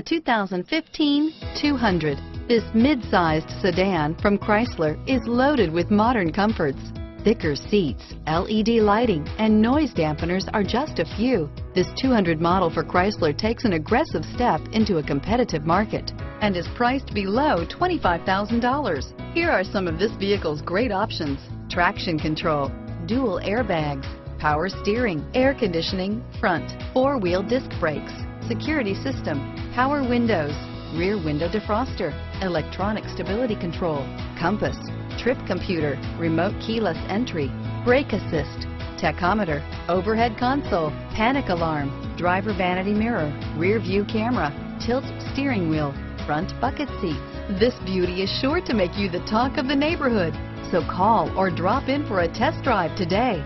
The 2015 200. This mid-sized sedan from Chrysler is loaded with modern comforts. Thicker seats, LED lighting, and noise dampeners are just a few. This 200 model for Chrysler takes an aggressive step into a competitive market and is priced below $25,000. Here are some of this vehicle's great options. Traction control, dual airbags, power steering, air conditioning, front, four-wheel disc brakes, security system, power windows, rear window defroster, electronic stability control, compass, trip computer, remote keyless entry, brake assist, tachometer, overhead console, panic alarm, driver vanity mirror, rear view camera, tilt steering wheel, front bucket seats. This beauty is sure to make you the talk of the neighborhood. So call or drop in for a test drive today.